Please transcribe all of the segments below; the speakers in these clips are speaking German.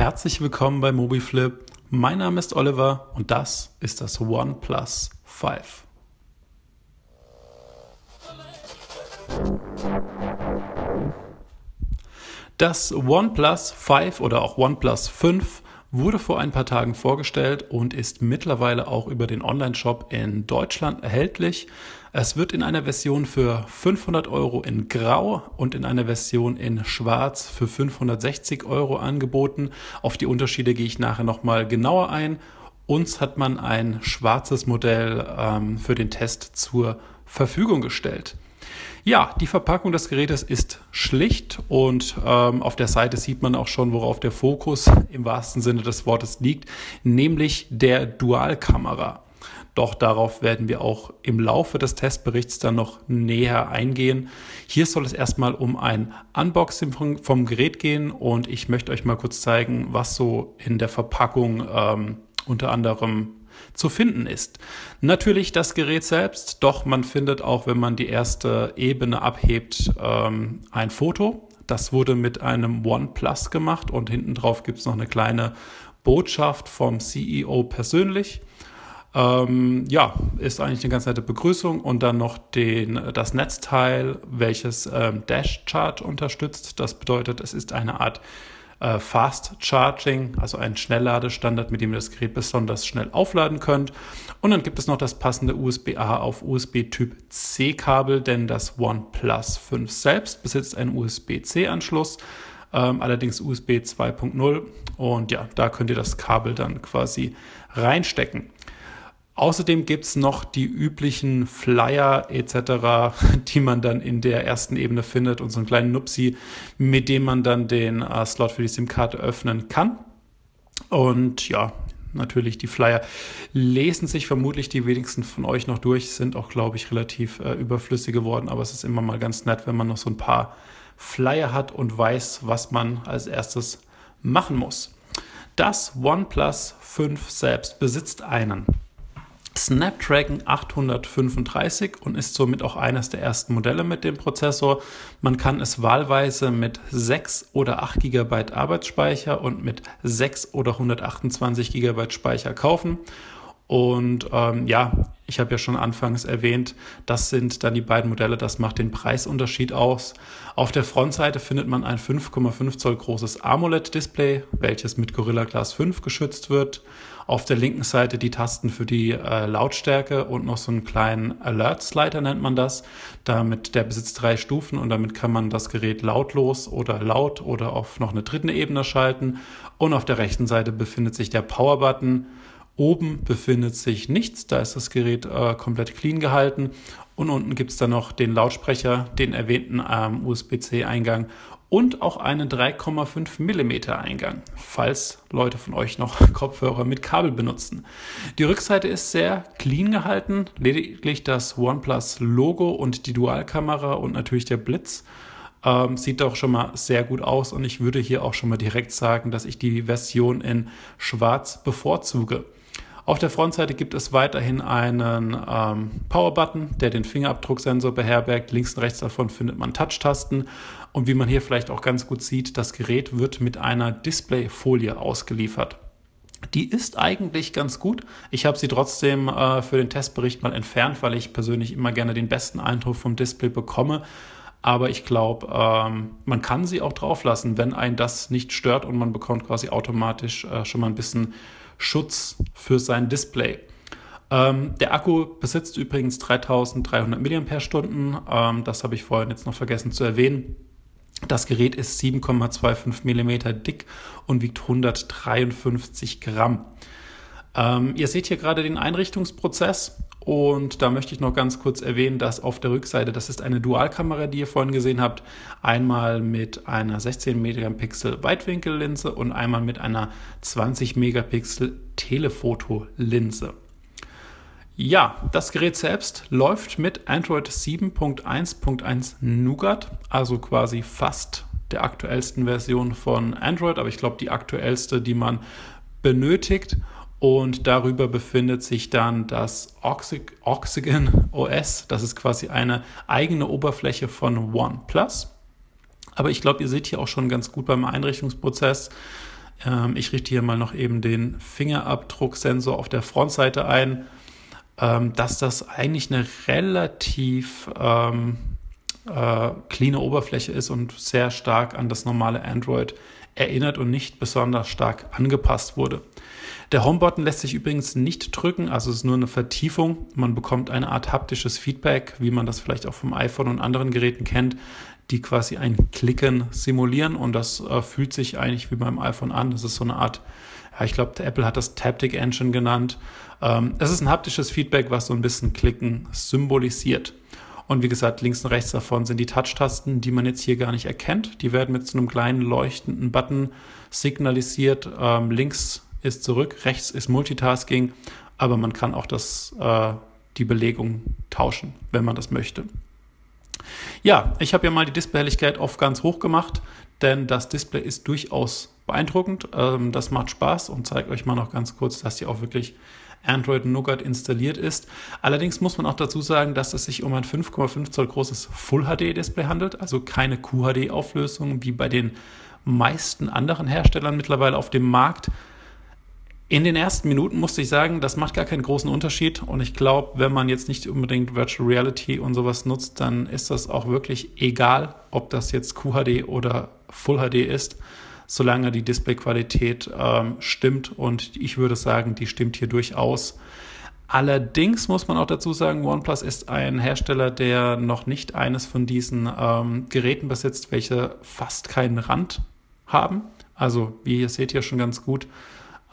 Herzlich willkommen bei MobiFlip. Mein Name ist Oliver und das ist das OnePlus 5. Das OnePlus 5 oder auch OnePlus 5 wurde vor ein paar Tagen vorgestellt und ist mittlerweile auch über den Online-Shop in Deutschland erhältlich. Es wird in einer Version für 500 Euro in Grau und in einer Version in Schwarz für 560 Euro angeboten. Auf die Unterschiede gehe ich nachher nochmal genauer ein. Uns hat man ein schwarzes Modell ähm, für den Test zur Verfügung gestellt. Ja, die Verpackung des Gerätes ist schlicht und ähm, auf der Seite sieht man auch schon, worauf der Fokus im wahrsten Sinne des Wortes liegt, nämlich der Dualkamera. Doch darauf werden wir auch im Laufe des Testberichts dann noch näher eingehen. Hier soll es erstmal um ein Unboxing vom, vom Gerät gehen und ich möchte euch mal kurz zeigen, was so in der Verpackung ähm, unter anderem zu finden ist. Natürlich das Gerät selbst, doch man findet auch, wenn man die erste Ebene abhebt, ähm, ein Foto. Das wurde mit einem OnePlus gemacht und hinten drauf gibt es noch eine kleine Botschaft vom CEO persönlich. Ähm, ja, ist eigentlich eine ganz nette Begrüßung und dann noch den, das Netzteil, welches ähm, Dash Chart unterstützt. Das bedeutet, es ist eine Art äh, Fast Charging, also ein Schnellladestandard, mit dem ihr das Gerät besonders schnell aufladen könnt. Und dann gibt es noch das passende USB-A auf USB-Typ C-Kabel, denn das OnePlus 5 selbst besitzt einen USB-C-Anschluss. Ähm, allerdings USB 2.0 und ja, da könnt ihr das Kabel dann quasi reinstecken. Außerdem gibt es noch die üblichen Flyer etc., die man dann in der ersten Ebene findet und so einen kleinen Nupsi, mit dem man dann den äh, Slot für die SIM-Karte öffnen kann. Und ja, natürlich die Flyer lesen sich vermutlich die wenigsten von euch noch durch, sind auch, glaube ich, relativ äh, überflüssig geworden, aber es ist immer mal ganz nett, wenn man noch so ein paar Flyer hat und weiß, was man als erstes machen muss. Das OnePlus 5 selbst besitzt einen Snapdragon 835 und ist somit auch eines der ersten Modelle mit dem Prozessor. Man kann es wahlweise mit 6 oder 8 GB Arbeitsspeicher und mit 6 oder 128 GB Speicher kaufen. Und ähm, ja, ich habe ja schon anfangs erwähnt, das sind dann die beiden Modelle, das macht den Preisunterschied aus. Auf der Frontseite findet man ein 5,5 Zoll großes AMOLED-Display, welches mit Gorilla Glass 5 geschützt wird. Auf der linken Seite die Tasten für die äh, Lautstärke und noch so einen kleinen Alert-Slider nennt man das. Damit, der besitzt drei Stufen und damit kann man das Gerät lautlos oder laut oder auf noch eine dritte Ebene schalten. Und auf der rechten Seite befindet sich der Power-Button. Oben befindet sich nichts, da ist das Gerät äh, komplett clean gehalten. Und unten gibt es dann noch den Lautsprecher, den erwähnten ähm, USB-C-Eingang und auch einen 3,5 mm Eingang, falls Leute von euch noch Kopfhörer mit Kabel benutzen. Die Rückseite ist sehr clean gehalten, lediglich das OnePlus Logo und die Dualkamera und natürlich der Blitz ähm, sieht doch schon mal sehr gut aus und ich würde hier auch schon mal direkt sagen, dass ich die Version in Schwarz bevorzuge. Auf der Frontseite gibt es weiterhin einen ähm, Power-Button, der den Fingerabdrucksensor beherbergt. Links und rechts davon findet man Touch-Tasten. Und wie man hier vielleicht auch ganz gut sieht, das Gerät wird mit einer Displayfolie ausgeliefert. Die ist eigentlich ganz gut. Ich habe sie trotzdem äh, für den Testbericht mal entfernt, weil ich persönlich immer gerne den besten Eindruck vom Display bekomme. Aber ich glaube, ähm, man kann sie auch drauf lassen, wenn ein das nicht stört und man bekommt quasi automatisch äh, schon mal ein bisschen Schutz für sein Display. Ähm, der Akku besitzt übrigens 3300 mAh. Ähm, das habe ich vorhin jetzt noch vergessen zu erwähnen. Das Gerät ist 7,25 mm dick und wiegt 153 Gramm. Ähm, ihr seht hier gerade den Einrichtungsprozess und da möchte ich noch ganz kurz erwähnen, dass auf der Rückseite, das ist eine Dualkamera, die ihr vorhin gesehen habt, einmal mit einer 16 Megapixel Weitwinkellinse und einmal mit einer 20 Megapixel Telefotolinse. Ja, das Gerät selbst läuft mit Android 7.1.1 Nougat, also quasi fast der aktuellsten Version von Android, aber ich glaube die aktuellste, die man benötigt. Und darüber befindet sich dann das Oxygen OS. Das ist quasi eine eigene Oberfläche von OnePlus. Aber ich glaube, ihr seht hier auch schon ganz gut beim Einrichtungsprozess. Ähm, ich richte hier mal noch eben den Fingerabdrucksensor auf der Frontseite ein, ähm, dass das eigentlich eine relativ ähm, äh, cleane Oberfläche ist und sehr stark an das normale Android erinnert und nicht besonders stark angepasst wurde. Der Homebutton lässt sich übrigens nicht drücken, also es ist nur eine Vertiefung. Man bekommt eine Art haptisches Feedback, wie man das vielleicht auch vom iPhone und anderen Geräten kennt, die quasi ein Klicken simulieren und das äh, fühlt sich eigentlich wie beim iPhone an. Das ist so eine Art, ja, ich glaube, Apple hat das Taptic Engine genannt. Ähm, es ist ein haptisches Feedback, was so ein bisschen Klicken symbolisiert. Und wie gesagt, links und rechts davon sind die Touch-Tasten, die man jetzt hier gar nicht erkennt. Die werden mit so einem kleinen leuchtenden Button signalisiert. Ähm, links ist zurück, rechts ist Multitasking, aber man kann auch das, äh, die Belegung tauschen, wenn man das möchte. Ja, ich habe ja mal die Displayhelligkeit auf ganz hoch gemacht, denn das Display ist durchaus beeindruckend. Ähm, das macht Spaß und zeige euch mal noch ganz kurz, dass hier auch wirklich Android Nougat installiert ist. Allerdings muss man auch dazu sagen, dass es sich um ein 5,5 Zoll großes Full HD Display handelt, also keine QHD Auflösung wie bei den meisten anderen Herstellern mittlerweile auf dem Markt. In den ersten Minuten musste ich sagen, das macht gar keinen großen Unterschied. Und ich glaube, wenn man jetzt nicht unbedingt Virtual Reality und sowas nutzt, dann ist das auch wirklich egal, ob das jetzt QHD oder Full HD ist solange die Displayqualität ähm, stimmt. Und ich würde sagen, die stimmt hier durchaus. Allerdings muss man auch dazu sagen, OnePlus ist ein Hersteller, der noch nicht eines von diesen ähm, Geräten besitzt, welche fast keinen Rand haben. Also, wie ihr seht hier schon ganz gut,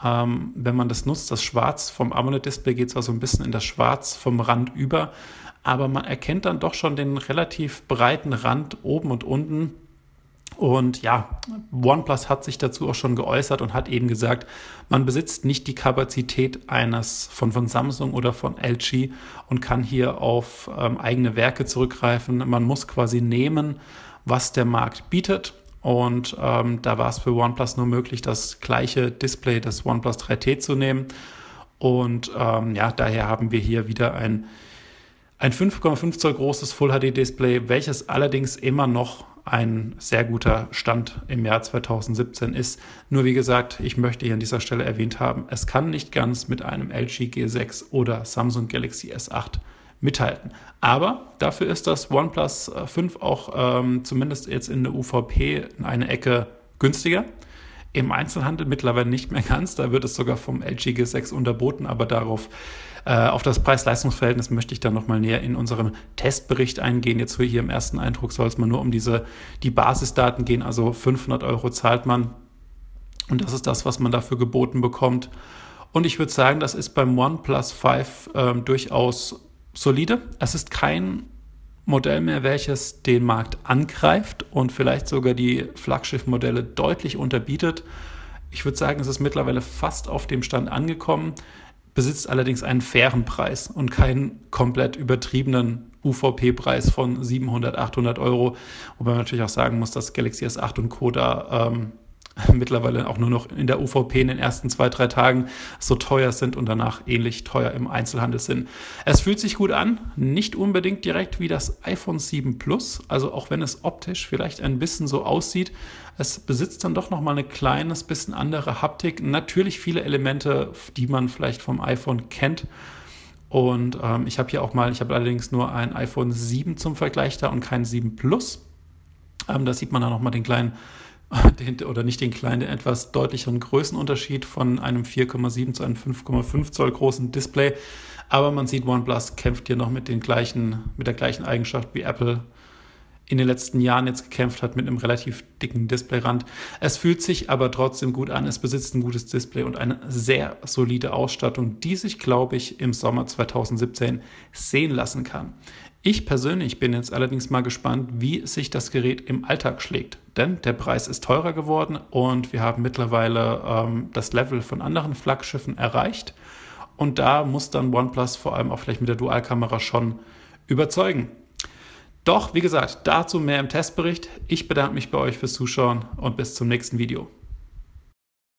ähm, wenn man das nutzt, das Schwarz vom AMOLED-Display geht zwar so ein bisschen in das Schwarz vom Rand über, aber man erkennt dann doch schon den relativ breiten Rand oben und unten und ja, OnePlus hat sich dazu auch schon geäußert und hat eben gesagt, man besitzt nicht die Kapazität eines von, von Samsung oder von LG und kann hier auf ähm, eigene Werke zurückgreifen. Man muss quasi nehmen, was der Markt bietet. Und ähm, da war es für OnePlus nur möglich, das gleiche Display des OnePlus 3T zu nehmen. Und ähm, ja, daher haben wir hier wieder ein, ein 5,5 Zoll großes Full HD Display, welches allerdings immer noch ein sehr guter Stand im Jahr 2017 ist. Nur wie gesagt, ich möchte hier an dieser Stelle erwähnt haben, es kann nicht ganz mit einem LG G6 oder Samsung Galaxy S8 mithalten. Aber dafür ist das OnePlus 5 auch ähm, zumindest jetzt in der UVP in eine Ecke günstiger. Im Einzelhandel mittlerweile nicht mehr ganz, da wird es sogar vom LG G6 unterboten, aber darauf äh, auf das Preis-Leistungs-Verhältnis möchte ich dann nochmal näher in unserem Testbericht eingehen. Jetzt hier im ersten Eindruck soll es mal nur um diese, die Basisdaten gehen. Also 500 Euro zahlt man. Und das ist das, was man dafür geboten bekommt. Und ich würde sagen, das ist beim OnePlus 5 äh, durchaus solide. Es ist kein Modell mehr, welches den Markt angreift und vielleicht sogar die Flaggschiff-Modelle deutlich unterbietet. Ich würde sagen, es ist mittlerweile fast auf dem Stand angekommen besitzt allerdings einen fairen Preis und keinen komplett übertriebenen UVP-Preis von 700, 800 Euro. Wobei man natürlich auch sagen muss, dass Galaxy S8 und Co. da ähm, mittlerweile auch nur noch in der UVP in den ersten zwei, drei Tagen so teuer sind und danach ähnlich teuer im Einzelhandel sind. Es fühlt sich gut an, nicht unbedingt direkt wie das iPhone 7 Plus, also auch wenn es optisch vielleicht ein bisschen so aussieht, es besitzt dann doch nochmal eine kleines bisschen andere Haptik. Natürlich viele Elemente, die man vielleicht vom iPhone kennt. Und ähm, ich habe hier auch mal, ich habe allerdings nur ein iPhone 7 zum Vergleich da und kein 7 Plus. Ähm, da sieht man dann nochmal den kleinen den, oder nicht den kleinen, den etwas deutlicheren Größenunterschied von einem 4,7 zu einem 5,5 Zoll großen Display. Aber man sieht, OnePlus kämpft hier noch mit den gleichen, mit der gleichen Eigenschaft wie Apple in den letzten Jahren jetzt gekämpft hat mit einem relativ dicken Displayrand. Es fühlt sich aber trotzdem gut an. Es besitzt ein gutes Display und eine sehr solide Ausstattung, die sich, glaube ich, im Sommer 2017 sehen lassen kann. Ich persönlich bin jetzt allerdings mal gespannt, wie sich das Gerät im Alltag schlägt. Denn der Preis ist teurer geworden und wir haben mittlerweile ähm, das Level von anderen Flaggschiffen erreicht. Und da muss dann OnePlus vor allem auch vielleicht mit der Dualkamera schon überzeugen. Doch, wie gesagt, dazu mehr im Testbericht. Ich bedanke mich bei euch fürs Zuschauen und bis zum nächsten Video.